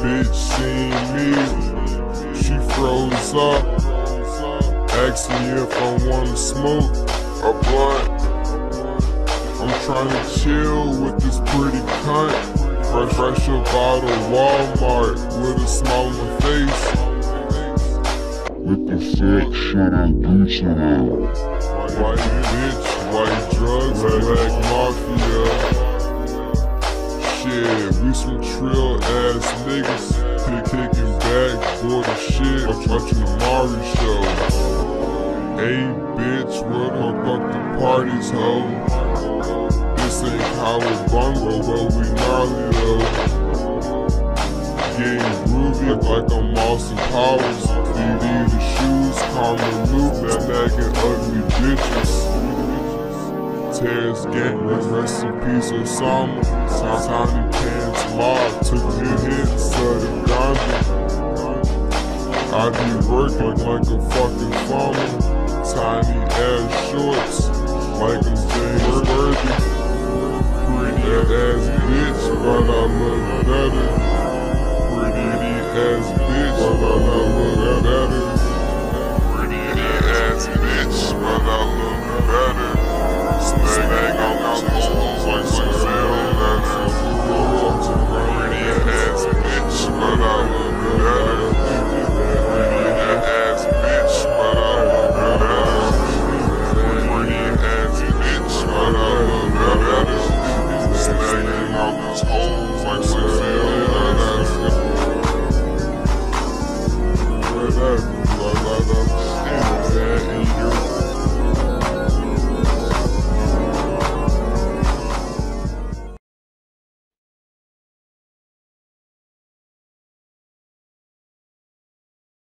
bitch seen me, she froze up. Asked me if I wanna smoke a blunt. I'm trying to chill with this pretty cunt. Fresh, fresh up out of Walmart with a my face. What the fuck should I do to her? White bitch, white some trill ass niggas. Kick, kicking back for the shit. I'm Watching the Maury show. Hey bitch, where the fuck the parties, ho? This ain't Howard Bungo, but we gnarly though. Getting groovy like I'm Austin Powers. Terrence Gant, rest in peace Osama. Southside Kansas Mob took his hit, sudden ganja. I be working like a fucking farmer. Tiny ass shorts, like I'm James Worthy. Pretty ass bitch, but I look better. Pretty ass bitch, but I look sir.